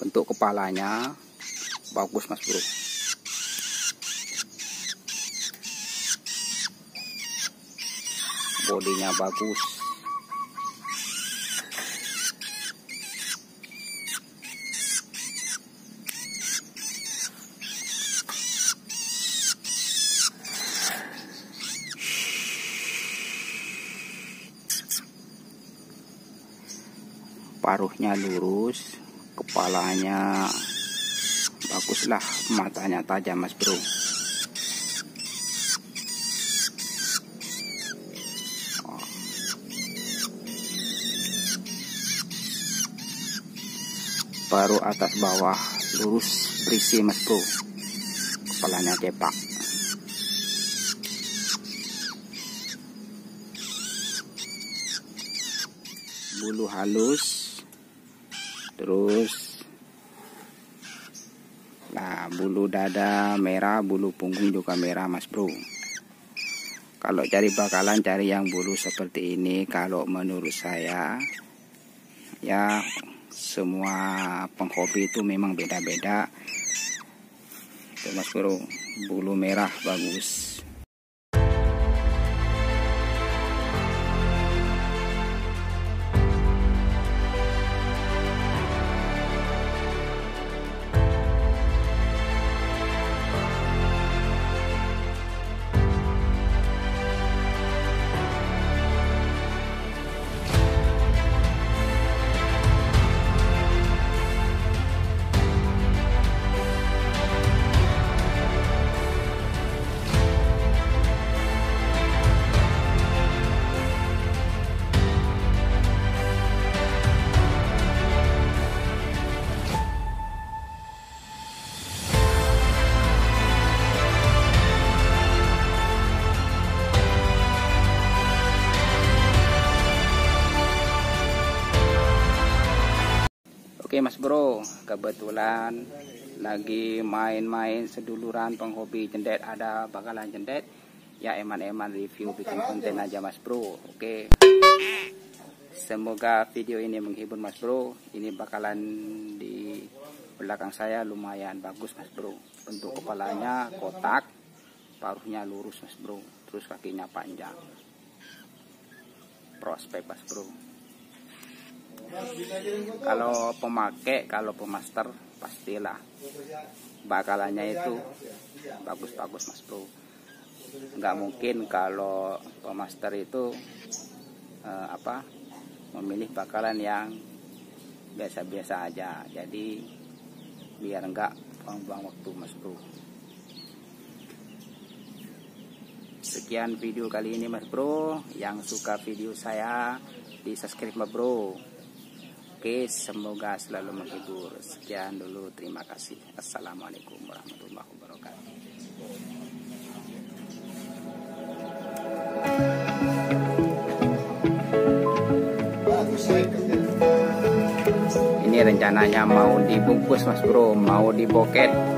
bentuk kepalanya bagus mas bro. Bodinya bagus paruhnya lurus kepalanya baguslah matanya tajam mas bro. Baru atas bawah lurus berisi mas bro. Kepalanya cepak. Bulu halus terus nah bulu dada merah bulu punggung juga merah mas bro. Kalau cari bakalan cari yang bulu seperti ini kalau menurut saya ya semua penghobi itu memang beda-beda. Mas bro bulu merah bagus Oke mas bro, kebetulan lagi main-main seduluran penghobi jendet. Ada bakalan jendet. Ya eman-eman review bikin konten aja mas bro. Oke. Semoga video ini menghibur mas bro. Ini bakalan di belakang saya lumayan bagus mas bro. Bentuk kepalanya kotak paruhnya lurus mas bro. Terus kakinya panjang. Prospek mas bro kalau pemakai kalau pemaster pastilah bakalannya itu bagus-bagus mas bro. Nggak mungkin kalau pemaster itu eh, apa memilih bakalan yang biasa-biasa aja. Jadi biar enggak buang-buang waktu mas bro. Sekian video kali ini mas bro. Yang suka video saya di subscribe mas bro Oke, semoga selalu menghibur. Sekian dulu, terima kasih. Assalamualaikum warahmatullahi wabarakatuh. Ini rencananya mau dibungkus mas bro, mau diboket.